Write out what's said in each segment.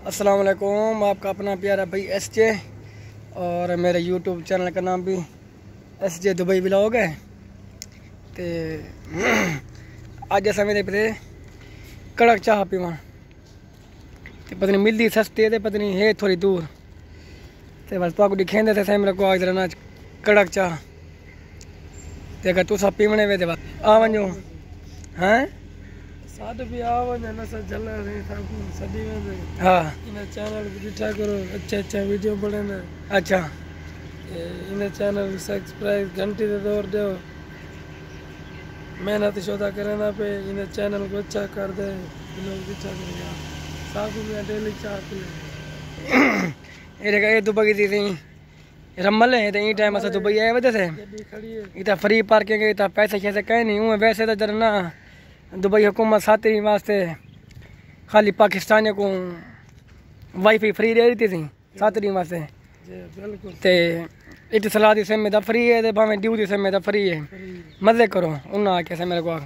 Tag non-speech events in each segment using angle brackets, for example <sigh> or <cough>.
अस्सलाम वालेकुम आपका अपना प्यारा भाई एस जे और मेरे यूट्यूब चैनल का नाम भी एस जे दुबई ब्लॉग है। ते अज अस पे कड़क चाह पीवा। ते पता मिलती सस्ती है ते पता है थोड़ी दूर। ते बस तो दिखेंदे थे मेरे को आज ना कड़क चाह। ते अगर तुस पीवने वे ते बस आ वञो। हैं? साथ भी आओ न न सा जल रही था सदी में हा। इन चैनल को ॾिठा करो अच्छा अच्छा वीडियो बने न। अच्छा। इन चैनल सब्सक्राइब घंटी ते दौर दो। मेहनत शोधा करे ना पे इन चैनल को अच्छा कर दे। लोग अच्छा करेगा साथ में डेली चाह पी <coughs> ये देखा ये दुबई दी थी रमल है तो टाइम असां दुबई आए वजह से। है। इतना फ्री पार्किंग है इतना पैसे शैसे कहीं नहीं हुए वैसे तो जरा ना दुबई हुकूमत सातरी वास्ते खाली पाकिस्तान को वाईफाई फ्री दे दी थी सातरी वास्ते। ते इट सलाह दी सिम तो फ्री है ते भावें ड्यू दी सिम तो फ्री है। मज़े करो उन्हें आके से मेरे को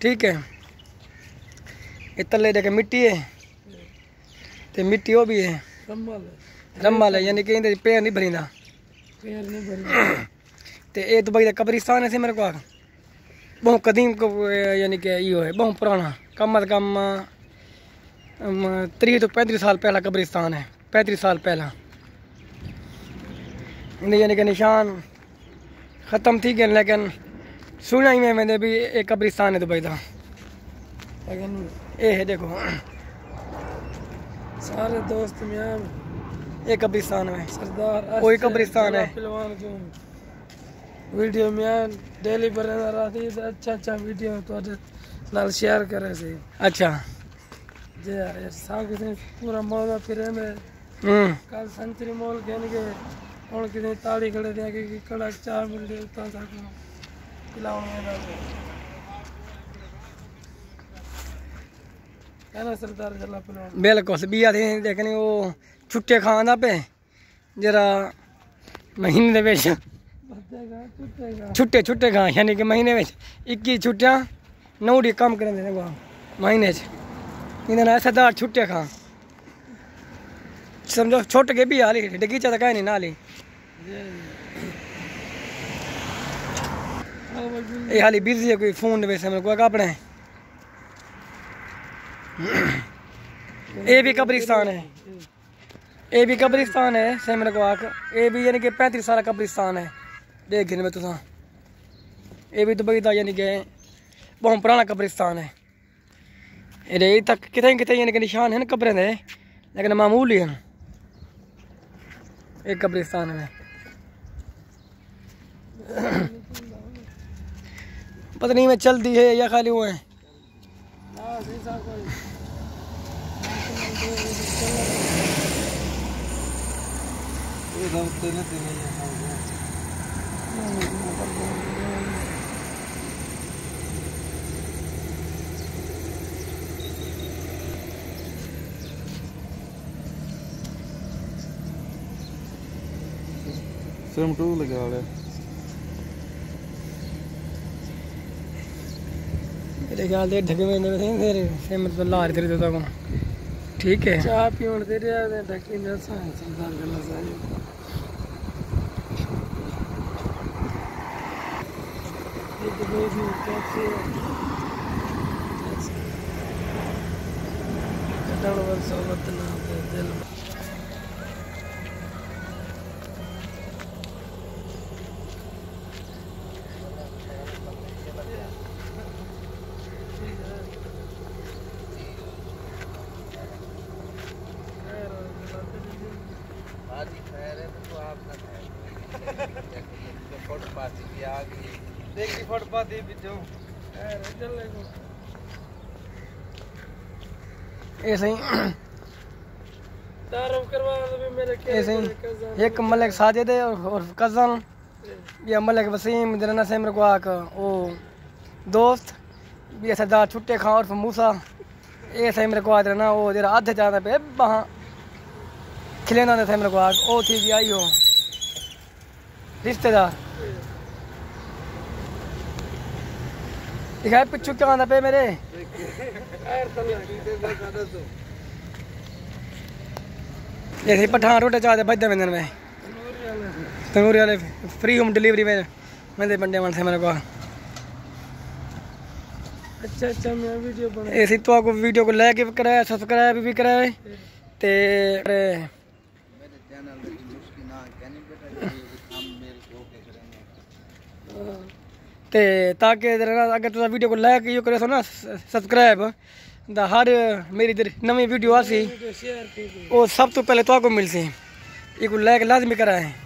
ठीक है। ये तले देखे मिट्टी है ते मिट्टी वो भी है। संभाल है। यानी कि पैर नहीं भरींदा। पैर नहीं भरना ते ये दुबई का कब्रिस्तान है सी मेरे को बहुत कदीम को यानी कि इहो है बहुत पुराना। कम अज कम त्रीह तो पैंतीस साल पहला कब्रिस्तान है पैंतीस साल पहला। यानी कि निशान ख़त्म थी गए लेकिन सुना ही में मैंने भी एक कब्रिस्तान है दुबई का लेकिन ये है देखो। सारे दोस्त मियाँ ये कब्रिस्तान है सरदार कोई कब्रिस्तान है। पहलवान को वीडियो में डेली बरना रहती है अच्छा अच्छा वीडियो तो नाल शेयर करे से अच्छा। जे यार साहब कितने पूरा मौका फिरे में। हम्म। कल सेंचुरी मॉल कहने के और कितने ताली खड़े थे कि कड़क चाय मिल रही उतना सा को में जला पहलवान बिल्कुल बिया थी लेकिन वो छुट्टे खांदा पे जरा महीने ਦੇ छुट्टे छुट्टे गां यानी कि महीने में इक्की छुट्टियाँ नौड़ी कम कर महीने इन्हें ऐसे दार छुट्टे खा। समझो, छोटे के भी हाली डगीचा तो कहीं नहीं नाली। हाली ये हाली बिज़ी है कोई फ़ोन वे समय को अपने ये भी कब्रिस्तान है। ये भी कब्रिस्तान है सेमर को आक ये भी यानी कि पैंतीस साल कब्रिस्तान है। देख गिन में तुसा ये भी दुबई का यानी कि बहुत पुराना कब्रिस्तान है ये तक कितने कितने यानी कि निशान है कब्रें दे लेकिन मामूली हैं एक कब्रिस्तान में पता नहीं मैं चलती है या खाली वो है हाँ टू लगा ले मेरे ख्याल से ढके में तेरे से मतलब लार तेरे देता को ठीक है। चाह पीण दे रहा है ढकी न सां सरदार गला साहिब ये तो भी टैक्सी कटण वर सोबत ना पे दिल देखी फुटपाथ ही पिछो ऐसे ही तारफ करवा दे मेरे के ऐसे ही एक मलिक साजिद है और, और कज़न ये मलिक वसीम जरना से मेरे को आक वो दोस्त ये सरदार छुट्टे खां और मूसा ये सही मेरे को आज ना वो जरा आधे जाना पे वहाँ खिलेना थे मेरे को आग थी कि आई हो रिश्तेदार दिखा पिच्छू क्या आना पे मेरे? जैसे पठान रोटे चाहते बजते बंदन में। तंगूरी वाले फ्री होम डिलीवरी में बंदे बंदे मन से मेरे को। अच्छा अच्छा मैं वीडियो बना ऐसी तो आपको वीडियो को लाइक भी कराए सब्सक्राइब भी कराए ते मेरे चैनल ते ताकि अगर तुस वीडियो को लाइक यो करो सो न सब्सक्राइब त हर मेरी नवी वीडियो आसी ओह् सब तो पैह्लें तुआको मिलसी एक लाइक लाज़मी कराएँ